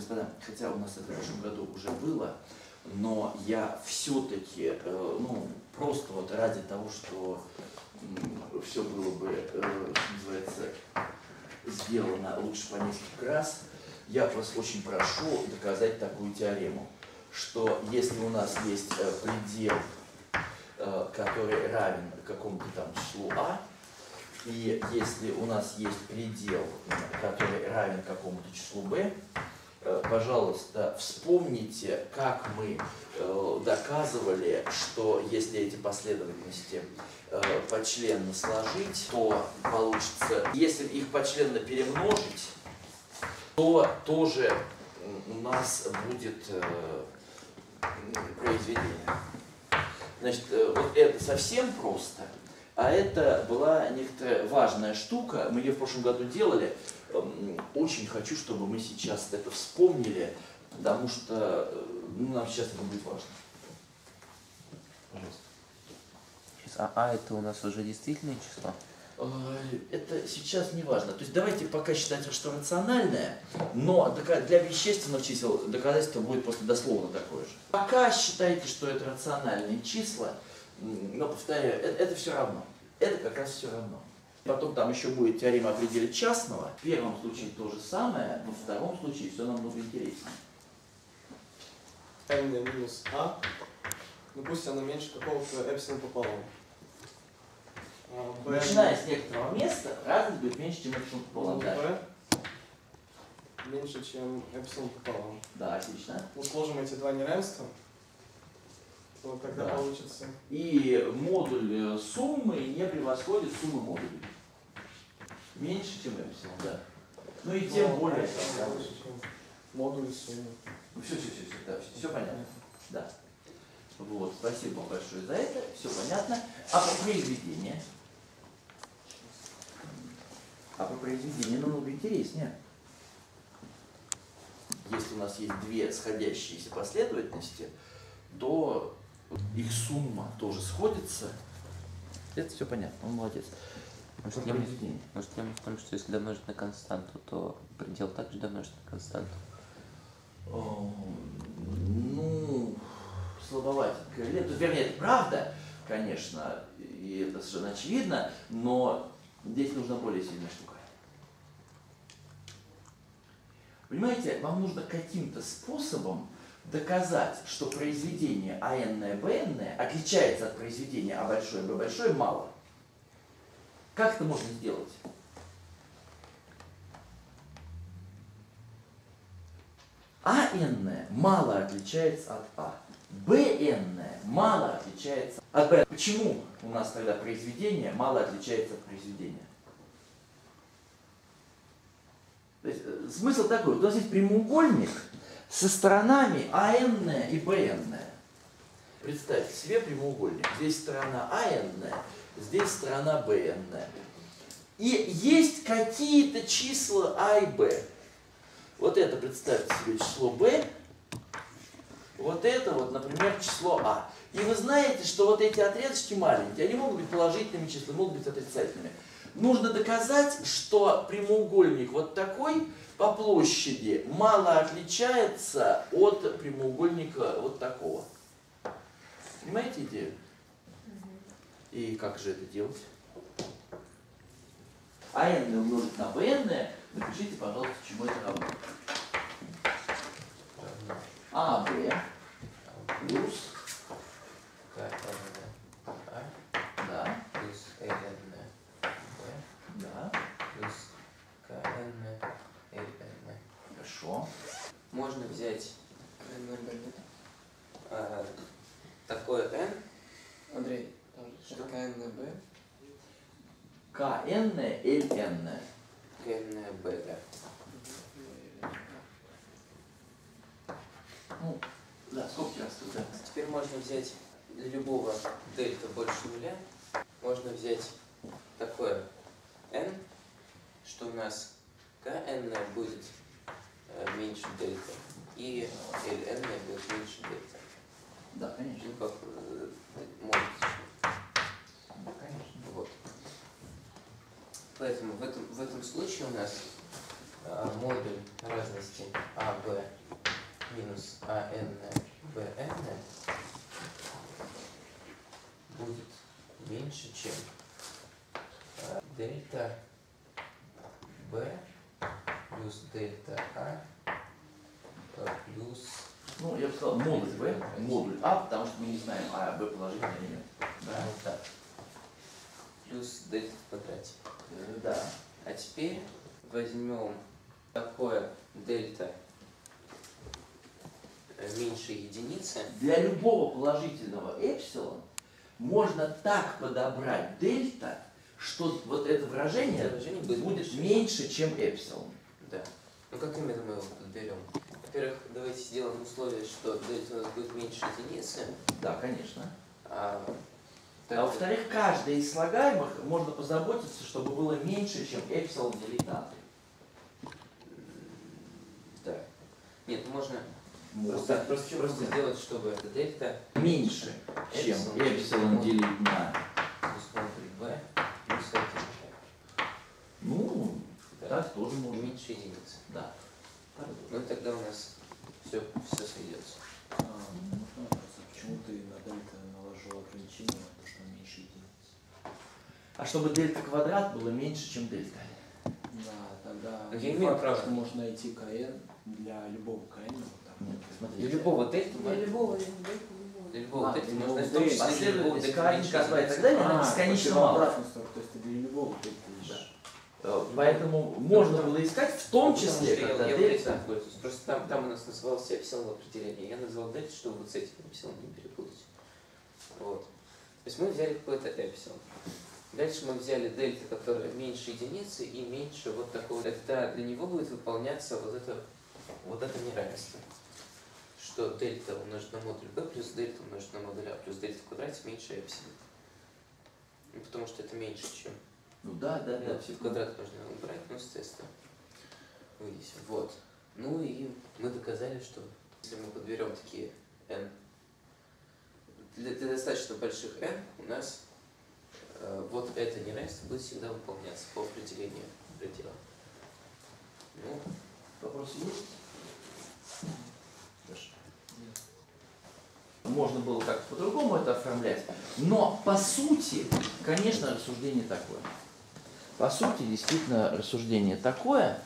господа, хотя у нас это в прошлом году уже было, но я все-таки, э, ну, просто вот ради того, что все было бы, э, что называется, сделано лучше по несколько раз, я вас очень прошу доказать такую теорему, что если у нас есть э, предел, который равен какому-то там числу а, и если у нас есть предел, который равен какому-то числу b, пожалуйста, вспомните, как мы э, доказывали, что если эти последовательности э, почленно сложить, то получится, если их почленно перемножить, то тоже у нас будет произведение. Значит, вот это совсем просто – а это была некоторая важная штука. Мы ее в прошлом году делали. Очень хочу, чтобы мы сейчас это вспомнили, потому что э, ну, нам сейчас это будет важно. Пожалуйста. А, а это у нас уже действительное число? Это сейчас не важно. То есть давайте пока считать, что рациональное, но для вещественных чисел доказательство будет просто дословно такое же. Пока считайте, что это рациональные числа, но повторяю, это, это все равно. Это как раз все равно. Потом там еще будет теорема определить частного. В первом случае то же самое, но в втором случае все намного интереснее. n минус а, ну пусть она меньше какого-то эпсилон пополам. А, Начиная с некоторого места, разность будет меньше, чем эпсилон пополам. Ну, меньше, чем эпсилон пополам. Да, отлично. Мы сложим эти два неравенства. Вот тогда да. получится. И модуль э, суммы не превосходит суммы модулей. Меньше, чем эпсилон, да. Ну и тем Но, более. Модуль суммы. Ну все, все, все, все, да, все, все понятно. Да. Вот, спасибо большое за это, все понятно. А по произведению? А по произведению намного интереснее. Если у нас есть две сходящиеся последовательности, то их сумма тоже сходится, это все понятно, он молодец. Может, тема, может, тема в том, что если домножить на константу, то предел также домножить на константу? Ну, слабоватенько. Это, вернее, это правда, конечно, и это совершенно очевидно, но здесь нужна более сильная штука. Понимаете, вам нужно каким-то способом доказать, что произведение АН, БН отличается от произведения А большое, Б большое мало. Как это можно сделать? АН мало отличается от А. БН мало отличается от Б. Почему у нас тогда произведение мало отличается от произведения? То есть, э, смысл такой, у нас есть прямоугольник, со сторонами АН и БН. Представьте себе прямоугольник. Здесь сторона АН, здесь сторона БН. И есть какие-то числа А и Б. Вот это, представьте себе, число Б. Вот это вот, например, число А. И вы знаете, что вот эти отрезочки маленькие, они могут быть положительными числами, могут быть отрицательными. Нужно доказать, что прямоугольник вот такой по площади мало отличается от прямоугольника вот такого. Понимаете идею? И как же это делать? А n умножить на bn, напишите, пожалуйста, чему это равно. А, b плюс да. плюс ln b, да. плюс kn Хорошо. Можно взять э, такое n. Андрей, что КН Б? КН, ЛН. КН Б, да. Ну, да, скобки да. Теперь можно взять для любого дельта больше нуля, можно взять такое n, что у нас kn будет Э, меньше дельта, и ln будет меньше дельта. Да, конечно. Ну, как э, может Да, конечно. Вот. Поэтому в этом, в этом случае у нас а, модуль разности А, Б КН, БН будет меньше, чем э, дельта Б плюс дельта А плюс Ну, я бы сказал модуль В, модуль А, потому что мы не знаем, А, Б положительно или нет. да, вот так. Плюс дельта в квадрате. Да. А теперь возьмем такое дельта меньше единицы. Для любого положительного эпсилон можно так подобрать дельта, что вот это выражение Выражение будет будет меньше. чем эпсилон. Да. Ну как именно мы его подберем? Во-первых, давайте сделаем условие, что дельта у нас будет меньше единицы, Да, конечно. а, А во-вторых, каждое из слагаемых можно позаботиться, чтобы было меньше, чем эпсилон делить на три. да. Нет, Можно. Просто, просто, просто сделать, чтобы дельта меньше, чем Эпсилон. делить на... условно b плюс 1. Ну, Да. так тоже можно. Меньше единицы. Да. Ну тогда у нас все, все сведется. А, можно вопросы? Почему ты на дельта наложил ограничение то, что меньше единиц? А чтобы дельта квадрат было меньше, чем дельта. Да, тогда Ну, я имею факт, право. что можно найти КН для любого КН. Вот так. Нет, Для любого дельта, Для любого для для любого А, дельта для можно любого для любого Последовательность дельта К1, меньше К2 и так далее, она бесконечно мало. то есть ты для любого ищешь. Э, Поэтому можно было искать в том числе, что я- когда я дельта... Просто там, там у нас назывался эпсилон в определении, я назвал дельта, чтобы вот с этим эпсилоном не перепутать. Вот. То есть мы взяли какой-то эпсилон. Дальше мы взяли дельта, которая меньше единицы и меньше вот такого. Тогда для него будет выполняться вот это, вот это неравенство. Что дельта умножить на модуль b плюс дельта умножить на модуль а плюс дельта в квадрате меньше эпсилон. Ну, потому что это меньше, чем Ну да, да, да, да, все в квадрат нужно убрать, ну, естественно. Вынесем. Вот. Ну и мы доказали, что если мы подберем такие n, для, для достаточно больших n у нас э, вот это неравенство будет всегда выполняться по определению предела. Ну, Вопросы есть? Можно было как-то по-другому это оформлять. Но по сути, конечно, рассуждение такое. По сути, действительно, рассуждение такое,